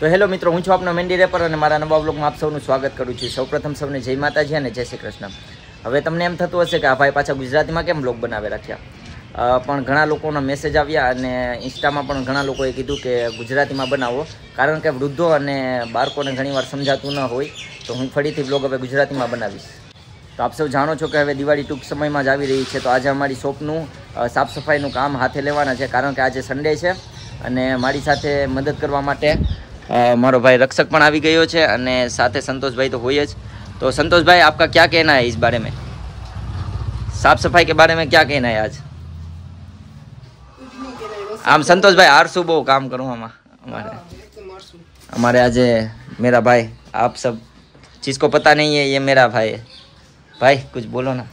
તો હેલો મિત્રો, હું છું આપનો મેન્ડી રેપર અને મારા નવા બ્લોગમાં આપ સૌનું સ્વાગત કરું છું. સૌપ્રથમ સૌને જય માતાજી અને જય શ્રી કૃષ્ણ. હવે તમને એમ થતું હશે કે આ ભાઈ પાછા ગુજરાતીમાં કેમ બ્લોગ બનાવી રાખ્યા? પણ ઘણા લોકોના મેસેજ આવ્યા અને ઇન્સ્ટામાં પણ ઘણા લોકોએ કીધું કે ગુજરાતીમાં બનાવો. કારણ કે વૃદ્ધો અને બાળકોને ઘણીવાર સમજાતું ન હોય, તો હું ફરીથી બ્લોગ હવે ગુજરાતીમાં બનાવીશ. તો આપ સૌ જાણો છો કે હવે દિવાળી ટૂંક સમયમાં જ આવી રહી છે, તો આજે અમારી શોપનું સાફ સફાઈનું કામ હાથે લેવાના છે, કારણ કે આજે સન્ડે છે અને મારી સાથે મદદ કરવા માટે મારો ભાઈ રક્ષક પણ આવી ગયો છે અને સાથે સંતોષભાઈ તો હોય જ તો संतोष भाई आपका क्या कहना है इस बारे में साफ सफाई के बारे में क्या कहना है आज આમ સંતોષભાઈ આરસુ બહુ કામ કરું આમાં અમારે हमारे आज मेरा भाई आप सब जिसको पता नहीं है ये मेरा भाई है भाई कुछ बोलो ना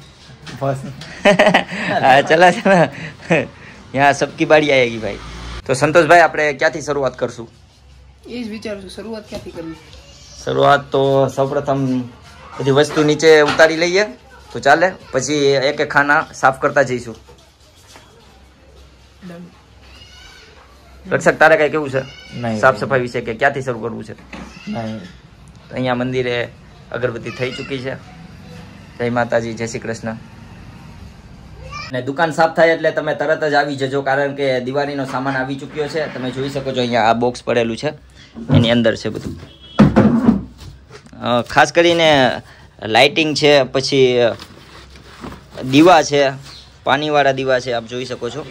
हाँ, चला चला यहाँ सबकी बारी आएगी भाई તો સંતોષભાઈ આપણે ક્યાંથી શરૂઆત કરશું એ જ વિચારું છું શરૂઆત ક્યાંથી કરવી? શરૂઆત તો સૌપ્રથમ બધી વસ્તુ નીચે ઉતારી લઈએ તો ચાલે. પછી એક એક ખાના સાફ કરતા જઈશું. રક્ષક તારે કઈ કેવું છે? સાફ સફાઈ વિશે કે ક્યાંથી શરૂ કરવું છે? નહીં. તો અહીંયા મંદિરે અગરબત્તી થઈ ચૂકી છે. જય માતાજી જય શ્રી કૃષ્ણ. અને દુકાન સાફ થાય એટલે તમે તરત જ આવી જજો કારણ કે દિવાળીનો સામાન આવી ચૂક્યો છે. તમે જોઈ શકો છો અહીંયા આ બોક્સ પડેલું છે. એની અંદર છે બધું. ખાસ કરીને લાઇટિંગ છે, પછી દીવા છે, પાણીવાળા દીવા છે, આપ જોઈ શકો છો.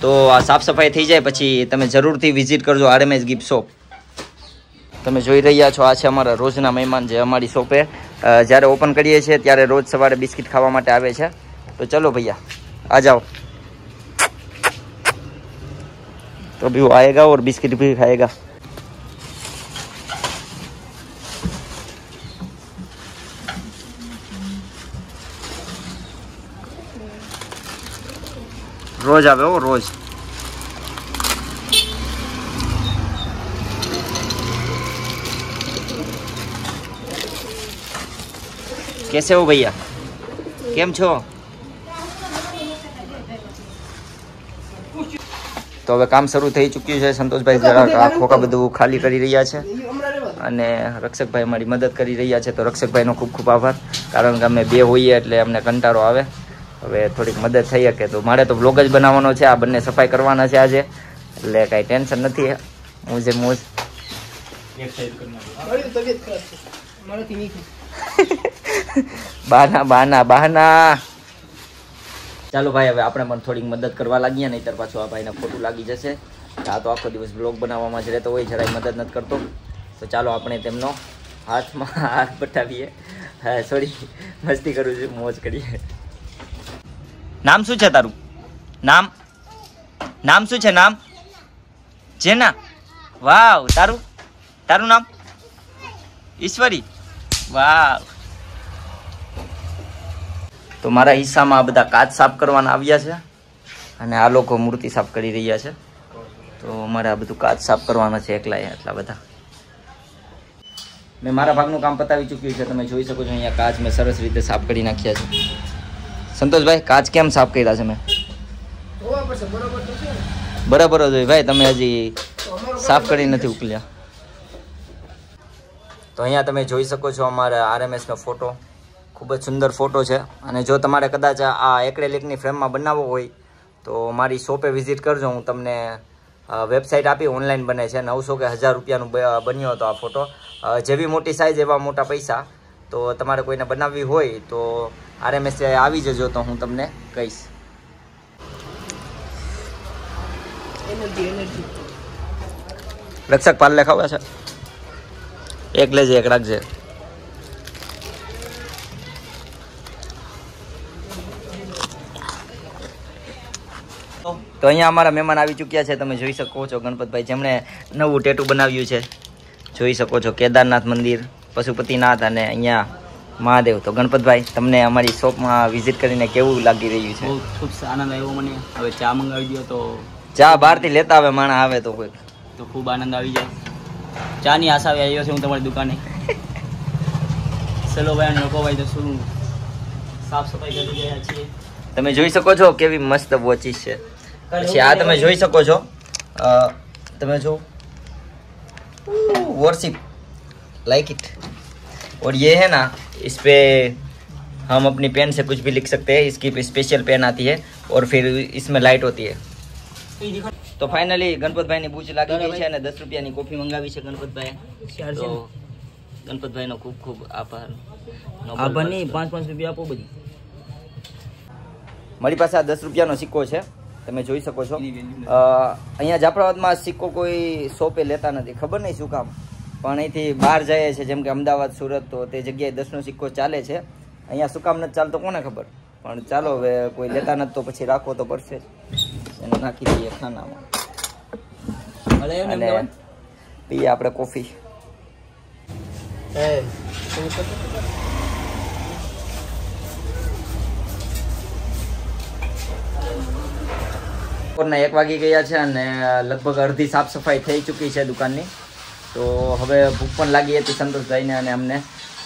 તો આ સાફ સફાઈ થઈ જાય, પછી તમે જરૂરથી વિઝિટ કરજો આરએમએસ ગિફ્ટ શોપ. તમે જોઈ રહ્યા છો, આ છે અમારા રોજના મહેમાન જે અમારી શોપે. જ્યારે ઓપન કરીએ છીએ, ત્યારે રોજ સવારે બિસ્કિટ ખાવા માટે આવે છે. તો ચલો ભૈયા, આ જાઓ. તો ભી આએગા ઓર બિસ્કિટ ભી ખાયેગા. રોજ આવે હો રોજ. કેસે હો ભૈયા? કેમ છો? તો હવે કામ શરૂ થઈ ચૂક્યું છે. સંતોષભાઈ જરા ખોખા બધું ખાલી કરી રહ્યા છે. અને રક્ષકભાઈ અમારી મદદ કરી રહ્યા છે. તો રક્ષકભાઈનો ખૂબ ખૂબ આભાર. કારણ કે અમે બે હોઈએ એટલે અમને કંટાળો આવે. હવે થોડીક મદદ થઈ શકે તો મારે તો બ્લોગ જ બનાવવાનો છે. આ બંને સફાઈ કરવાના છે આજે. એટલે કાંઈ ટેન્શન નથી. મોજે મોજ બહાના બાના બાના. ચાલો ભાઈ, હવે આપણે પણ થોડીક મદદ કરવા લાગીએ નહીતર પાછું આ ભાઈને ખોટું લાગી જશે. આ તો આખો દિવસ બ્લોગ બનાવવામાં જ રહેતો હોય, જરાય મદદ નથી કરતો. તો ચાલો આપણે તેમનો હાથમાં હાથ પટાવીએ હા સોરી મસ્તી કરું છું, મોજ કરીએ. નામ શું છે તારું? નામ? નામ શું છે નામ? જેના? વાવ, તારું? તારું નામ? ઈશ્વરી. વાવ. તો મારા હિસ્સામાં આ બધા કાચ સાફ કરવાના આવ્યા છે અને આ લોકો મૂર્તિ સાફ કરી રહ્યા છે. તો મારે આ બધું કાચ સાફ કરવાના છે એકલા એટલા બધા. મેં મારા ભાગનું કામ પતાવી ચૂક્યું છે. તમે જોઈ શકો છો અહીંયા કાચ મેં સરસ રીતે સાફ કરી નાખ્યા છે. સંતોષભાઈ, કાચ કેમ સાફ કર્યા છે મેં? બરાબર જ હોય. ભાઈ, તમે હજી સાફ કરી નથી ઉકલ્યા. તો અહીંયા તમે જોઈ શકો છો અમારા આરએમએસનો ફોટો ખૂબ જ સુંદર ફોટો છે. અને જો તમારે કદાચ આ એક્રેલિકની ફ્રેમમાં બનાવવો હોય, તો મારી શોપે વિઝિટ કરજો. હું તમને વેબસાઇટ આપી ઓનલાઈન બને છે. નવસો કે હજાર રૂપિયાનું બન્યો હતો આ ફોટો જેવી મોટી સાઇઝ એવા મોટા પૈસા, તો તમારે કોઈને બનાવવી હોય, તો આરએમએસ આવી જજો તો હું તમને કહીશ. રક્ષક પાલ ખાવા છે. એક લેજે એક રાખજે. તો અહીંયા અમારા મહેમાન આવી ચૂક્યા છે તમે જોઈ શકો છો ગણપતભાઈ જેમણે નવું ટેટુ બનાવ્યું છે. જોઈ શકો છો કેદારનાથ મંદિર પશુપતિનાથ અને અહીંયા મહાદેવ. તો ગણપતભાઈ તમને અમારી શોપમાં વિઝિટ કરીને કેવું લાગી રહ્યું છે? ખૂબ આનંદ આવ્યો મને. હવે ચા મંગાવી દો તો ચા બહારથી લેતા આવે માણા આવે તો કોઈ. તો ખૂબ આનંદ આવી જાય. ચાની આશા આવી આવ્યો છે હું તમારી દુકાને. ચલો ભાઈ અને લોકો ભાઈ તો શું સાફ સફાઈ કરી રહ્યા છીએ. તમે જોઈ શકો છો કેવી મસ્ત વોચિસ છે. પછી આ તમે જોઈ શકો છો. તમે જો. વોરશિપ લાઈક ઇટ और ये है ना इस पे हम अपनी पेन से कुछ भी लिख सकते हैं इसकी स्पेशल पेन आती है और फिर इसमें लाइट होती है તો ફાઇનલી ગણપતભાઈ ની બૂચ લાગી ગઈ છે અને દસ રૂપિયાની કોફી મંગાવી છે ગણપતભાઈ તો ગણપતભાઈ નો ખૂબ ખૂબ આભાર નોબલ આભાર નહીં પર્સન. પાંચ પાંચ રૂપિયા આપો બધી મારી પાસે આ દસ રૂપિયાનો સિક્કો છે તમે જોઈ શકો છો અ, અહીંયા જાફરાબાદમાં સિક્કો કોઈ શોપે લેતા નથી ખબર નહીં શું કામ પણ અહીંથી બહાર જઈએ છે જેમ કે અમદાવાદ સુરત તો તે જગ્યાએ દસનો સિક્કો ચાલે છે. અહીંયા શું કામ નથી ચાલતો કોને ખબર? પણ ચાલો હવે કોઈ લેતા નથી તો પછી રાખવો તો પડશે એને નાખી દઈએ ખાનામાં. અને પીએ આપણે કોફી. એક વાગી ગયા છે અને લગભગ અડધી સાફ સફાઈ થઈ ચૂકી છે દુકાનની. તો હવે ભૂખ પણ લાગી હતી સંતોષભાઈને અને અમને.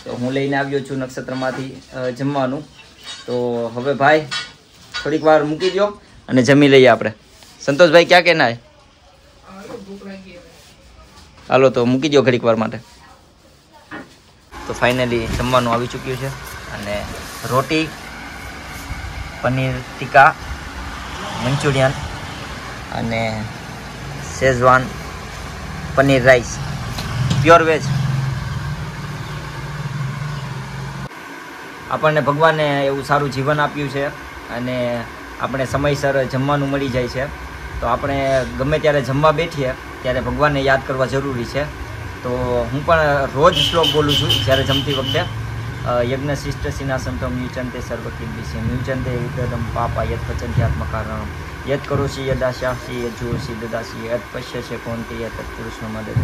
તો હું લઈને આવ્યો છું નક્ષત્રમાંથી જમવાનું. તો હવે ભાઈ, થોડીક વાર મૂકી દો અને જમી લઈએ આપણે. સંતોષભાઈ, ક્યાં કે ના હે? હાલો, તો મૂકી દો ઘડીક વાર માટે. તો ફાઇનલી જમવાનું આવી ચૂક્યું છે. અને રોટી, પનીર ટીકા, મંચુરિયન અને Szechuan paneer rice. Pure veg. આપણને ભગવાને એવું સારું જીવન આપ્યું છે અને આપણે સમયસર જમવાનું મળી જાય છે. તો આપણે ગમે ત્યારે જમવા બેઠીએ, ત્યારે ભગવાનને યાદ કરવા જરૂરી છે. તો હું પણ રોજ શ્લોક બોલું છું જ્યારે જમતી વખતે. યજ્ઞ શિષ્ટ સિનાસંતમ મ્યુચંતે સર્વ કિંબિસે મ્યુચંતે વિદમ પાપા યદ પચંત્યાત્મકારણમ યદ કરોશી યદાશાસી યદ જુઓશી દદાસી, યદ પશ્યશે કોંતે યદ તત્પુરુષનો મદદ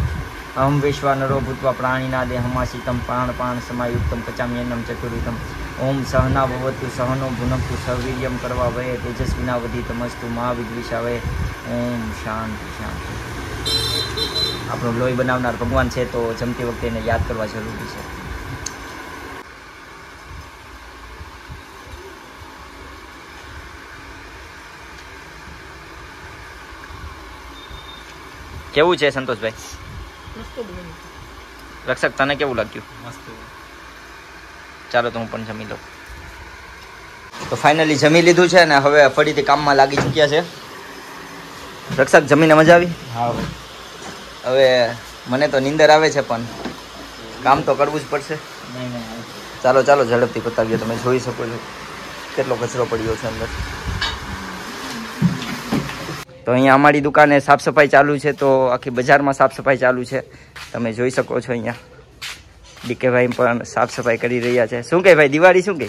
અહમ વિશ્વાનરો ભૂતવા પ્રાણીના દેહમાસિતમ પ્રાણ પ્રાણ સમાયુક્તમ પચામ્યન્નમ ચતુર્વિધમ. ઓમ સહના ભવતુ સહનો ભુનક્તુ સવીર્યમ કરવા વયે તેજસ્વિનાવધિતમસ્તુ મા વિદ્વિષાવય ઓમ શાંતિ શાંતિ. આપણું લોહી બનાવનાર ભગવાન છે તો જમતી વખતે એને યાદ કરવા જરૂરી છે. કેવું છે સંતોષભાઈ? રક્ષક તને કેવું લાગ્યું? મસ્ત ચાલો તો હું પણ જમી લઉં. તો ફાઇનલી જમી લીધું છે ને હવે ફરીથી કામમાં લાગી ચૂક્યા છે. રક્ષક જમીને મજા આવી? હા. હવે મને તો નીંદર આવે છે પણ કામ તો કરવું જ પડશે. ચાલો ચાલો ઝડપથી પતાવીએ. તમે જોઈ શકો છો કેટલો કચરો પડ્યો છે અંદર. તો અહીંયા અમારી દુકાને સાફ સફાઈ ચાલુ છે, તો આખી બજારમાં સાફ સફાઈ ચાલુ છે. તમે જોઈ શકો છો અહીંયા. ડીકે ભાઈ પણ સાફ સફાઈ કરી રહ્યા છે. શું કહે ભાઈ, દિવાળી શું કહે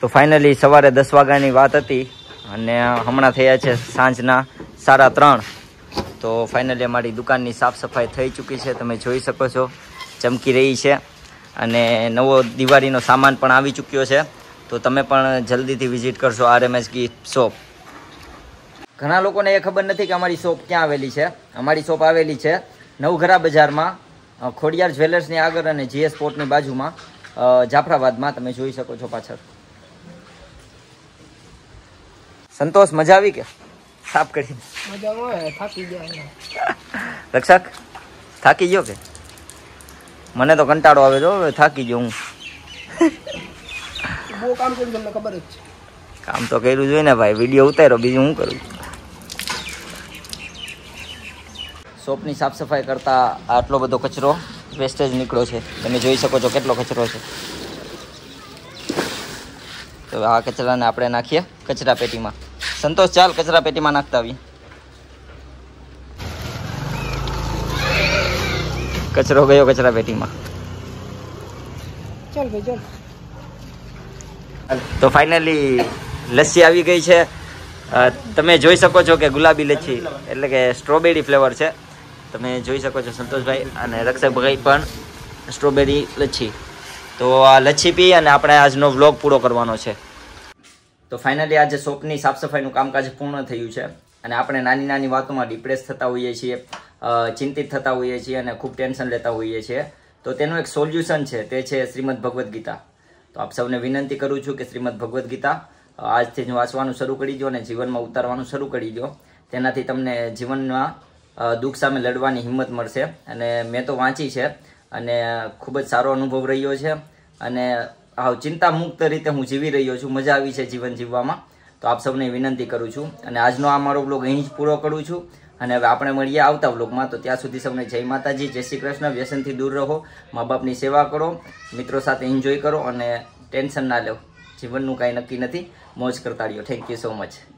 તો ફાઇનલી સવારે દસ વાગ્યાની વાત હતી અને હમણાં થયા છે સાંજના સાડા ત્રણ. તો ફાઇનલી અમારી દુકાનની સાફ સફાઈ થઈ ચૂકી છે. તમે જોઈ શકો છો. ચમકી રહી છે. અને નવો દિવાળીનો સામાન પણ આવી ચૂક્યો છે. તો તમે પણ જલ્દીથી વિઝિટ કરશો R M S gift shop. ઘણા લોકોને એ ખબર નથી કે અમારી શોપ ક્યાં આવેલી છે. અમારી શોપ આવેલી છે નવઘરા બજારમાં ખોડિયાર જ્વેલર્સની આગળ અને જીએસ સ્પોર્ટની બાજુમાં. જાફરાબાદમાં તમે જોઈ શકો છો પાછળ. સંતોષ મજા આવી કે? સાફ કરી રક્ષક થાકી ગયો કે? મને તો કંટાળો આવે જો હવે થાકી ગયો હું. બહુ કામ કર્યું તમને ખબર જ છે. કામ તો કર્યું જોઈએ ને ભાઈ વીડિયો ઉતાર્યો બીજું હું કરું? શોપની સાફ સફાઈ કરતા આટલો બધો કચરો વેસ્ટેજ નીકળ્યો છે. તમે જોઈ શકો છો કેટલો કચરો છે. તો આ કચરાને આપણે નાખીએ કચરા પેટીમાં. સંતોષ ચાલ કચરા પેટીમાં નાખતા આવીએ. કચરો ગયો કચરા પેટીમાં. ચાલ ભાઈ ચાલ. તો ફાઇનલી લસ્સી આવી ગઈ છે. તમે જોઈ શકો છો કે ગુલાબી લચ્છી એટલે કે સ્ટ્રોબેરી ફ્લેવર છે. તમે જોઈ શકો છો સંતોષભાઈ અને રક્ષકભાઈ પણ સ્ટ્રોબેરી લચ્છી તો આ લચ્છી પી અને આપણે આજનો વ્લોગ પૂરો કરવાનો છે. તો ફાઇનલી આજે શોપની સાફસફાઈનું કામકાજ પૂર્ણ થયું છે. અને આપણે નાની નાની વાતોમાં ડિપ્રેસ થતા હોઈએ છીએ. ચિંતિત થતા હોઈએ છીએ અને ખૂબ ટેન્શન લેતા હોઈએ છીએ. તો તેનું એક સોલ્યુશન છે, તે છે શ્રીમદ ભગવદ્ ગીતા. તો આપ સૌને વિનંતી કરું છું કે શ્રીમદ ભગવદ્ ગીતા આજથી જ વાંચવાનું શરૂ કરી દો અને જીવનમાં ઉતારવાનું શરૂ કરી દો. તેનાથી તમને જીવનમાં દુઃખ સામે લડવાની હિંમત મળશે. અને મેં તો વાંચી છે અને ખૂબ જ સારો અનુભવ રહ્યો છે. અને હાવ ચિંતા મુક્ત રીતે હું જીવી રહ્યો છું, મજા આવી છે જીવન જીવવામાં. તો આપ સૌને વિનંતી કરું છું. અને આજનો આ મારો બ્લોગ અહીં જ પૂરો કરું છું. અને હવે આપણે મળીએ આવતા વ્લોગમાં. તો ત્યાં સુધી સૌને જય માતાજી, જય શ્રી કૃષ્ણ, વ્યસનથી દૂર રહો, મા બાપની સેવા કરો, મિત્રો સાથે એન્જોય કરો અને ટેન્શન ના લો. જીવનનું કાંઈ નક્કી નથી. મોજ કરતા રહ્યો થેન્ક યુ સો મચ